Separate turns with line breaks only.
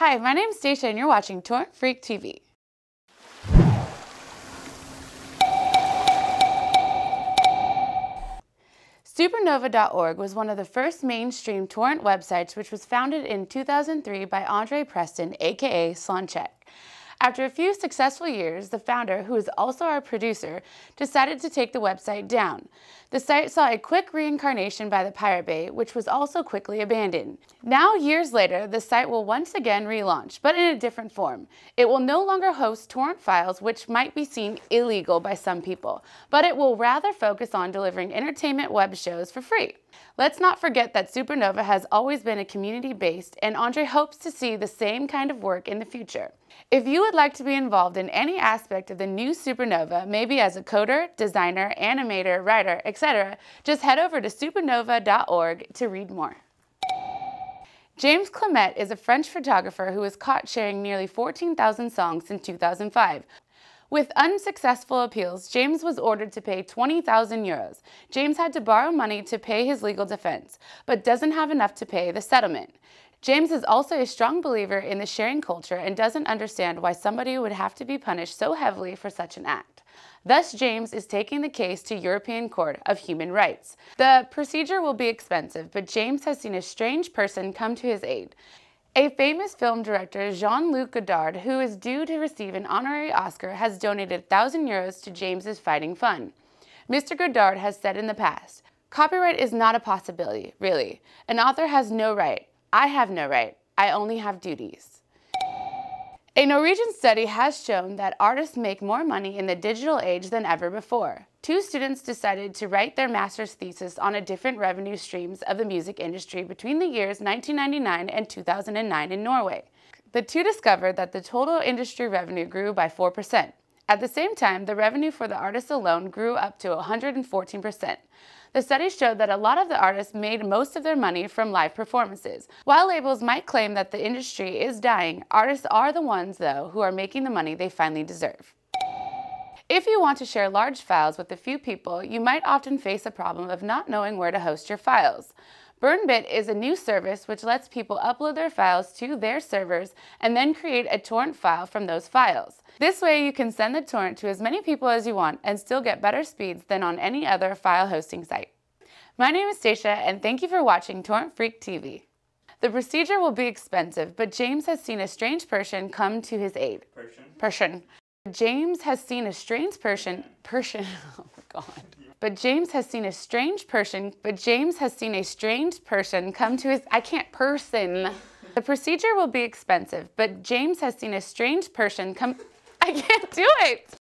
Hi, my name is Stacia and you're watching TorrentFreak TV. SuprNova.org was one of the first mainstream torrent websites which was founded in 2003 by Andrej Preston, aka Sloncek. After a few successful years, the founder, who is also our producer, decided to take the website down. The site saw a quick reincarnation by the Pirate Bay, which was also quickly abandoned. Now, years later, the site will once again relaunch, but in a different form. It will no longer host torrent files, which might be seen illegal by some people, but it will rather focus on delivering entertainment web shows for free. Let's not forget that SuprNova has always been a community based, and Andre hopes to see the same kind of work in the future. If you would like to be involved in any aspect of the new SuprNova, maybe as a coder, designer, animator, writer, etc., just head over to suprnova.org to read more. James Climent is a French photographer who was caught sharing nearly 14,000 songs in 2005, with unsuccessful appeals, James was ordered to pay 20,000 euros. James had to borrow money to pay his legal defense, but doesn't have enough to pay the settlement. James is also a strong believer in the sharing culture and doesn't understand why somebody would have to be punished so heavily for such an act. Thus, James is taking the case to European Court of Human Rights. The procedure will be expensive, but James has seen a strange person come to his aid. A famous film director, Jean-Luc Godard, who is due to receive an honorary Oscar, has donated 1,000 euros to James's Fighting Fund. Mr. Godard has said in the past, copyright is not a possibility, really. An author has no right. I have no right. I only have duties. A Norwegian study has shown that artists make more money in the digital age than ever before. Two students decided to write their master's thesis on a different revenue streams of the music industry between the years 1999 and 2009 in Norway. The two discovered that the total industry revenue grew by 4%. At the same time, the revenue for the artists alone grew up to 114%. The study showed that a lot of the artists made most of their money from live performances. While labels might claim that the industry is dying, artists are the ones, though, who are making the money they finally deserve. If you want to share large files with a few people, you might often face a problem of not knowing where to host your files. Burnbit is a new service which lets people upload their files to their servers and then create a torrent file from those files. This way you can send the torrent to as many people as you want and still get better speeds than on any other file hosting site. My name is Stacia and thank you for watching TorrentFreak TV. The procedure will be expensive, but James has seen a strange person come to his aid.
Persian.
Persian. James has seen a strange person. Persian. Oh my God. But James has seen a strange person. But James has seen a strange person come to his. I can't person. The procedure will be expensive, but James has seen a strange person come. I can't do it.